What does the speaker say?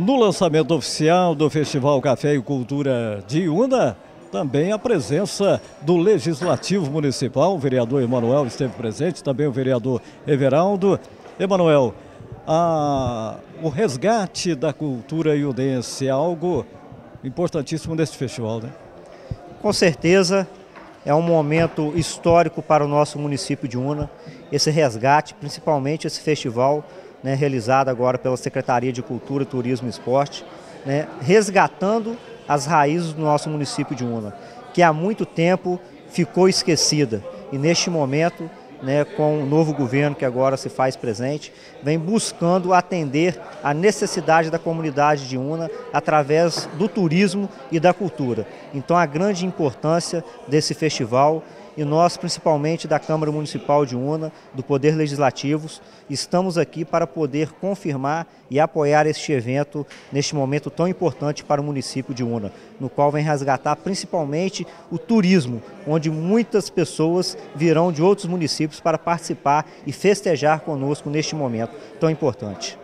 No lançamento oficial do Festival Café e Cultura de Iuna, também a presença do Legislativo Municipal, o vereador Emanuel esteve presente, também o vereador Everaldo. Emanuel, o resgate da cultura iunense é algo importantíssimo nesse festival, né? Com certeza, é um momento histórico para o nosso município de Una, esse resgate, principalmente esse festival né, realizado agora pela Secretaria de Cultura, Turismo e Esporte, né, resgatando as raízes do nosso município de Una, que há muito tempo ficou esquecida. E neste momento né, com o novo governo que agora se faz presente, vem buscando atender a necessidade da comunidade de Una através do turismo e da cultura. Então a grande importância desse festival e nós, principalmente da Câmara Municipal de Una, do Poder Legislativo, estamos aqui para poder confirmar e apoiar este evento neste momento tão importante para o município de Una, no qual vem resgatar principalmente o turismo, onde muitas pessoas virão de outros municípios para participar e festejar conosco neste momento tão importante.